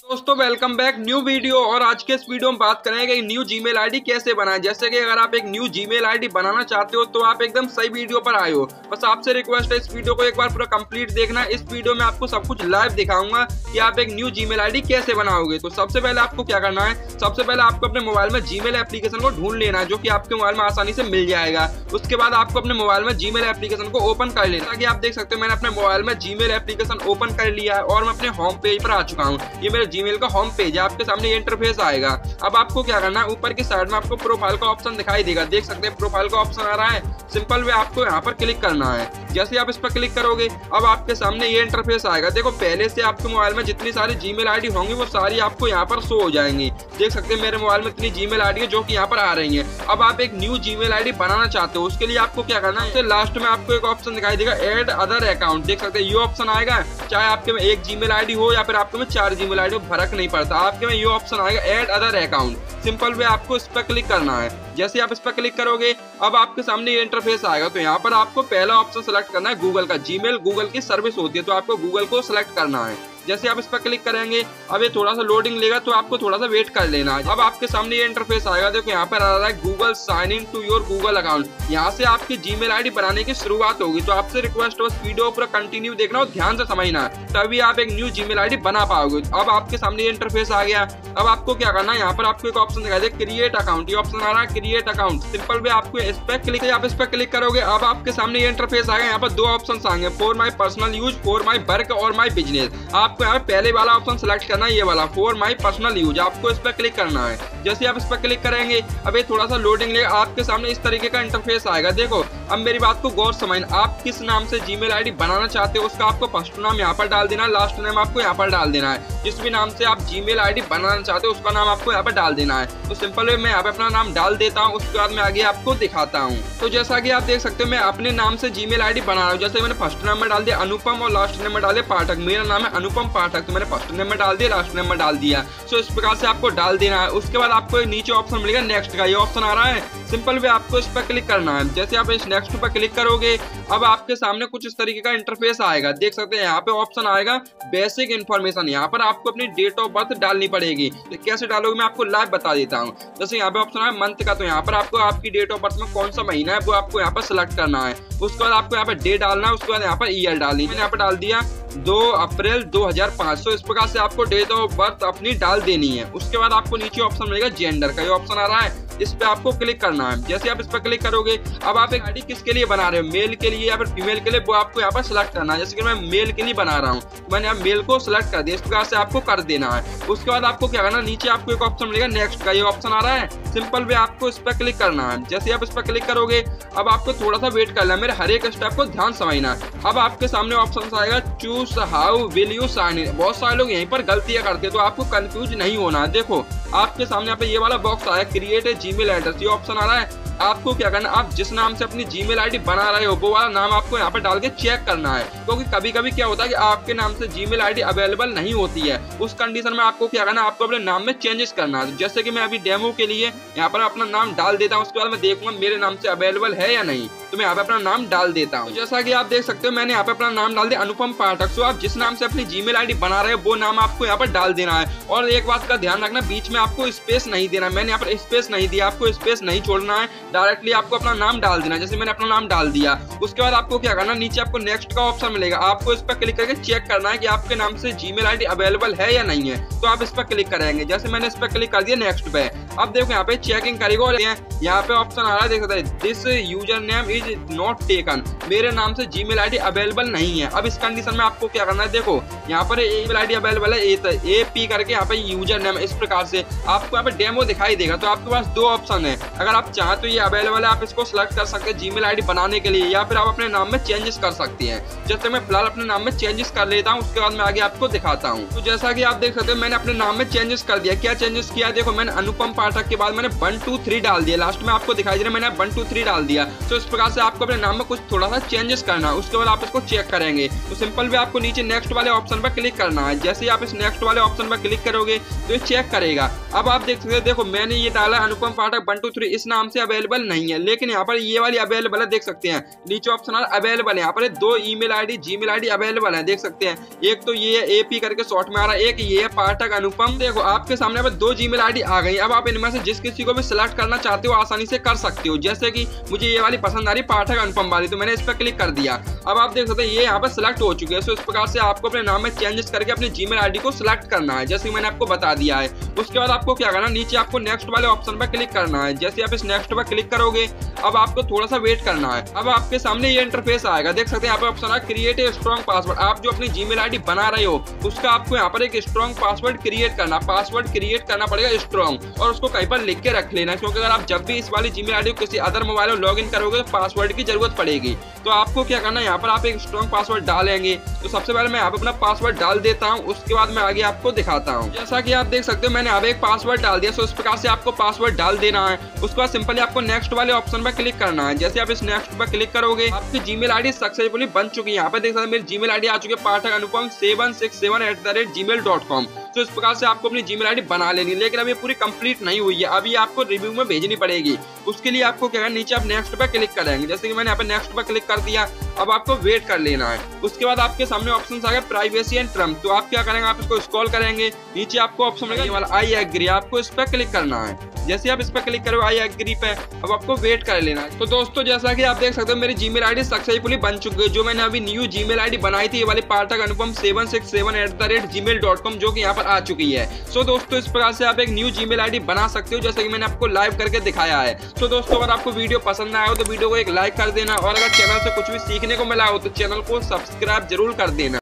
दोस्तों welcome back new video और आज के इस वीडियो में बात करेंगे कि न्यू जीमेल आईडी कैसे बनाएँ। जैसे कि अगर आप एक न्यू जीमेल आईडी बनाना चाहते हो तो आप एकदम सही वीडियो पर आए हो। बस आपसे रिक्वेस्ट है, इस वीडियो को एक बार पूरा कंप्लीट देखना। इस वीडियो में आपको सब कुछ लाइव दिखाऊँगा कि आप एक न्यू जीमेल आईडी कैसे बनाओगे। तो सबसे पहले आपको क्या करना है? सबसे पहले आपको अपने मोबाइल में जीमेल एप्लीकेशन को ढूंढ लेना जो की आपके मोबाइल में आसानी से मिल जाएगा। उसके बाद आपको अपने मोबाइल में जीमेल एप्लीकेशन को ओपन कर लेना ताकि आप देख सकते हो, मैंने अपने मोबाइल में जीमेल एप्लीकेशन ओपन कर लिया है और मैं अपने होम पेज पर आ चुका हूँ। ये मेरे जीमेल का होम पेज है, आपके सामने इंटरफेस आएगा। अब आपको क्या करना है? ऊपर की साइड में आपको प्रोफ़ाइल का ऑप्शन दिखाई देगा। देख सकते हैं प्रोफ़ाइल का ऑप्शन आ रहा है। सिंपल वे आपको यहाँ पर क्लिक करना है। जैसे आप इस पर क्लिक करोगे, अब आपके सामने ये इंटरफेस आएगा। देखो, पहले से आपके मोबाइल में जितनी सारी जीमेल आईडी होंगी, वो सारी आपको यहाँ पर शो हो जाएँगी। देख सकते हैं, मेरे मोबाइल में इतनी जीमेल आईडी है जो कि यहाँ पर आ रही है। अब आप एक न्यू जीमेल आईडी बनाना चाहते हो, उसके लिए आपको क्या करना है? लास्ट में आपको एक ऑप्शन दिखाई देगा एड अदर अकाउंट देख सकते हैं, ये ऑप्शन आएगा। चाहे आपके में एक जीमेल आईडी हो या फिर आपके में चार आईडी हो फ़र्क नहीं पड़ता। आपके में ये ऑप्शन आएगा add other account simple way आपको इस पर क्लिक करना है। जैसे आप इस पर क्लिक करोगे, अब आपके सामने ये इंटरफेस आएगा। तो यहाँ पर आपको पहला ऑप्शन सेलेक्ट करना है गूगल का। जीमेल गूगल की सर्विस होती है तो आपको गूगल को सिलेक्ट करना है। जैसे आप इस पर क्लिक करेंगे, अब ये थोड़ा सा लोडिंग लेगा तो आपको थोड़ा सा वेट कर लेना है। अब आपके सामने ये इंटरफेस आएगा। देखो, यहाँ पर आ रहा है Google sign in to your Google account यहाँ से आपकी जीमेल आईडी बनाने की शुरुआत होगी। तो आपसे रिक्वेस्ट बस वीडियो पूरा कंटिन्यू देखना और ध्यान से समझना तभी आप एक न्यू जीमेल आईडी बना पाओगे। अब आपके सामने ये इंटरफेस आ गया। अब आपको क्या करना है? यहाँ पर आपको एक ऑप्शन दिखाई दे क्रिएट अकाउंट ये ऑप्शन आ रहा है क्रिएट अकाउंट सिंपल वे आपको इस पर क्लिक आप इस पर क्लिक करोगे, अब आपके सामने ये इंटरफेस आएगा यहाँ पर दो ऑप्शन आएँगे for my personal use for my work और माई बिज़नेस आपको यहाँ पहले वाला ऑप्शन सेलेक्ट करना है, ये वाला। फोर माई पर्सनल यूज़ आपको इस पर क्लिक करना है। जैसे आप इस पर क्लिक करेंगे अभी थोड़ा सा लोडिंग ले, आपके सामने इस तरीके का इंटरफेस आएगा। देखो अब मेरी बात को गौर समझना। आप किस नाम से जीमेल आईडी बनाना चाहते हो, उसका आपको फ़र्स्ट नाम यहाँ पर डाल देना है लास्ट नाम आपको यहाँ पर डाल देना है। जिस भी नाम से आप जीमेल आईडी बनाना चाहते हो, उसका नाम आपको यहाँ पर डाल देना है। तो सिंपल वे मैं यहाँ पे अपना नाम डाल देता हूँ, उसके बाद मैं आगे आपको दिखाता हूँ। तो जैसा कि आप देख सकते हो, मैं अपने नाम से जीमेल आईडी बना रहा हूँ। जैसे मैंने फ़र्स्ट नंबर डाल दिया अनुपम और लास्ट नंबर डाले पाठक। मेरा नाम है अनुपम पाठक तो मैंने फ़र्स्ट नंबर डाल दिया लास्ट नंबर डाल दिया। सो इस प्रकार से आपको डाल देना है। उसके बाद आपको नीचे ऑप्शन मिलेगा नेक्स्ट का। ये ऑप्शन आ रहा है। सिंपल वे आपको इस पर क्लिक करना है। जैसे आप इस नेक्स्ट पर क्लिक करोगे, अब आपके सामने कुछ इस तरीके का इंटरफेस आएगा। देख सकते हैं, यहाँ पे ऑप्शन आएगा बेसिक इन्फॉर्मेशन यहाँ पर आपको अपनी डेट ऑफ़ बर्थ डालनी पड़ेगी। तो कैसे डालोगे मैं आपको लाइव बता देता हूँ। जैसे यहाँ पे ऑप्शन है मंथ का तो यहाँ पर आपको आपकी डेट ऑफ़ बर्थ में कौन सा महीना है, वो आपको यहाँ पर सिलेक्ट करना है। उसके बाद आपको यहाँ पर डे डालना है, उसके बाद यहाँ पर ईयर डालनी मैंने यहाँ पर डाल दिया दो अप्रैल 2005 सो। इस प्रकार से आपको डेट ऑफ़ बर्थ अपनी डाल देनी है। उसके बाद आपको नीचे ऑप्शन मिलेगा जेंडर का। ये ऑप्शन आ रहा है। इस पे आपको क्लिक करना है। जैसे आप इस पर क्लिक करोगे, अब आप एक आईडी किसके लिए बना रहे हो? मेल के लिए या फिर फीमेल के लिए? वो आपको यहाँ पर सिलेक्ट करना है। जैसे कि मैं मेल के लिए बना रहा हूँ। मैंने यहाँ मेल को सिलेक्ट कर दिया। इस प्रकार से आपको कर देना है। उसके बाद आपको क्या करना नीचे आपको एक ऑप्शन मिलेगा नेक्स्ट का। ये ऑप्शन आ रहा है। सिंपल वे आपको इस पर क्लिक करना है। जैसे आप इस पर क्लिक करोगे, अब आपको थोड़ा सा वेट करना है। मेरे हर एक स्टेप को ध्यान समझना अब आपके सामने ऑप्शन आएगा choose how will you sign in बहुत सारे लोग यहीं पर गलतियाँ करते हैं तो आपको कंफ्यूज नहीं होना। है देखो, आपके सामने यहाँ पे ये वाला बॉक्स आया क्रिएट ए जीमेल एड्रेस ये ऑप्शन आ रहा है आपको क्या करना आप जिस नाम से अपनी जीमेल आईडी बना रहे हो, वो वाला नाम आपको यहाँ पर डाल के चेक करना है। क्योंकि कभी कभी क्या होता है कि आपके नाम से जीमेल आईडी अवेलेबल नहीं होती है। उस कंडीशन में आपको क्या करना आपको अपने नाम में चेंजेस करना है। जैसे कि मैं अभी डेमो के लिए यहाँ पर अपना नाम डाल देता हूँ, उसके बाद मैं देखूँगा मेरे नाम से अवेलेबल है या नहीं। तो मैं यहाँ पे अपना नाम डाल देता हूँ। जैसा कि आप देख सकते हो, मैंने यहाँ पे अपना नाम डाल दिया अनुपम पाठक। सो आप जिस नाम से अपनी जीमेल आईडी बना रहे हो, वो नाम आपको यहाँ पर डाल देना है। और एक बात का ध्यान रखना, बीच में आपको स्पेस नहीं देना मैंने यहाँ पर स्पेस नहीं दिया, आपको स्पेस नहीं छोड़ना है। डायरेक्टली आपको अपना नाम डाल देना, जैसे मैंने अपना नाम डाल दिया। उसके बाद आपको क्या करना, नीचे आपको नेक्स्ट का ऑप्शन मिलेगा। आपको इस पर क्लिक करके चेक करना है कि आपके नाम से जीमेल आईडी अवेलेबल है या नहीं है। तो आप इस पर क्लिक करेंगे। जैसे मैंने इस पर क्लिक कर दिया नेक्स्ट पे। अब देखो यहाँ पे चेकिंग करेगा और यहाँ पे ऑप्शन आ रहा है, देख सकते this user name is not taken मेरे नाम से जीमेल आईडी अवेलेबल नहीं है। अब इस कंडीशन में आपको क्या करना है, देखो, यहाँ पर ईमेल आईडी अवेलेबल है ए पी करके यहाँ पे यूज़र नेम इस प्रकार से। आपको यहाँ पे डेमो दिखाई देगा तो आपके पास दो ऑप्शन है। अगर आप चाहें तो ये अवेलेबल है, आप इसको सिलेक्ट कर सकते हैं जीमेल आईडी बनाने के लिए, या फिर आप अपने नाम में चेंजेस कर सकते हैं। जैसे मैं फ़िलहाल अपने नाम में चेंजेस कर लेता हूँ, उसके बाद मैं आगे आपको दिखाता हूँ। तो जैसा कि आप देख सकते हैं, मैंने अपने नाम में चेंजेस कर दिया। क्या चेंजेस किया? देखो, मैंने अनुपम पाठक के बाद मैंने वन टू थ्री डाल दिया। लास्ट में आपको दिखाई दे रहा मैंने वन टू थ्री डाल दिया। तो इस प्रकार से आपको अपने नाम में कुछ थोड़ा सा चेंजेस करना है। उसके बाद आप इसको चेक करेंगे। तो सिंपल भी आपको नीचे नेक्स्ट वाले ऑप्शन पर क्लिक करना है। जैसे ही आप इस नेक्स्ट वाले ऑप्शन पर क्लिक करोगे तो ये चेक करेगा। अब आप देख सकते देखो, मैंने ये डाला Anupam Pathak one two three इस नाम से अवेलेबल नहीं है। लेकिन यहाँ पर ये वाली अवेलेबल है, देख सकते हैं। नीचे ऑप्शन अवेलेबल है। यहाँ पर दो email ID Gmail ID available है, देख सकते हैं। एक तो ये एपी करके शॉर्ट में आ रहा है, एक ये पाठक अनुपम। देखो, आपके सामने दो जीमेल आईडी आ गई अब आप इनमें से जिस किसी को भी सिलेक्ट करना चाहते हो, आसानी से कर सकते हो। जैसे कि मुझे ये वाली पसंद आ रही पाठक अनुपम वाली तो मैंने इस पर क्लिक कर दिया। अब आप देख सकते हैं, ये यहाँ पर सिलेक्ट हो चुके हैं। सो इस प्रकार से आपको अपने नाम में चेंजेस करके अपनी जीमेल आईडी को सिलेक्ट करना है। जैसे मैंने आपको बता दिया है। उसके बाद आपको क्या करना नीचे आपको नेक्स्ट वाले ऑप्शन पर क्लिक करना है। जैसे आप इस नेक्स्ट पर क्लिक करोगे, अब आपको थोड़ा सा वेट करना है। अब आपके सामने ये इंटरफेस आएगा। देख सकते हैं यहाँ पर ऑप्शन है क्रिएट ए स्ट्रॉन्ग पासवर्ड आप जो अपनी जीमेल आईडी बना रहे हो, उसका आपको यहाँ पर एक स्ट्रॉन्ग पासवर्ड क्रिएट करना। पासवर्ड क्रिएट करना पड़ेगा स्ट्रॉन्ग और उसको कहीं पर लिख के रख लेना, क्योंकि अगर आप जब भी इस वाली जीमेल आईडी किसी अदर मोबाइल में लॉग करोगे तो पासवर्ड की ज़रूरत पड़ेगी। तो आपको क्या करना है, यहाँ पर आप एक स्ट्रॉन्ग पासवर्ड डालेंगे। तो सबसे पहले मैं यहाँ पर अपना पासवर्ड डाल देता हूँ, उसके बाद मैं आगे आपको दिखाता हूँ। जैसा कि आप देख सकते हो, मैंने अब एक पासवर्ड डाल दिया सो इस प्रकार से आपको पासवर्ड डाल देना है। उसके बाद सिंपली आपको नेक्स्ट वाले ऑप्शन पर क्लिक करना है। जैसे आप इस नेक्स्ट पर क्लिक करोगे, आपकी जीमेल आईडी सक्सेसफुली बन चुकी है। यहाँ पर देख सकते मेरी जीमेल आईडी आ चुकी है, Pathak Anupam seven six seven eight the rate Gmail dot com तो इस प्रकार से आपको अपनी जीमेल आईडी बना लेनी है, लेकिन अभी पूरी कंप्लीट नहीं हुई है। अभी आपको रिव्यू में भेजनी पड़ेगी। उसके लिए आपको क्या है, नीचे आप नेक्स्ट पर क्लिक करेंगे। जैसे कि मैंने यहाँ पे नेक्स्ट पर क्लिक कर दिया अब आपको वेट कर लेना है। उसके बाद आपके सामने ऑप्शन आ गए प्राइवेसी एंड ट्रंप तो आप क्या करेंगे? आप इसको स्क्रॉल करेंगे। नीचे आपको ऑप्शन मिलेगा वाला आई एग्री आपको इस पर क्लिक करना है। जैसे आप इस पर क्लिक करो आई एग्री पे, अब आपको वेट कर लेना है। तो दोस्तों, जैसा कि आप देख सकते हो, मेरी जीमेल आईडी सक्सेसफुली बन चुकी है, जो मैंने अभी न्यू जीमेल आईडी बनाई थी, ये वाली Pathak Anupam seven six seven eight the rate Gmail dot com जो कि यहाँ पर आ चुकी है। सो दोस्तों, इस प्रकार से आप एक न्यू जीमेल आईडी बना सकते हो, जैसे कि मैंने आपको लाइव करके दिखाया है। सो दोस्तों, अगर आपको वीडियो पसंद आया हो तो वीडियो को एक लाइक कर देना, और अगर चैनल से कुछ भी सीखने को मिला हो तो चैनल को सब्सक्राइब ज़रूर कर देना।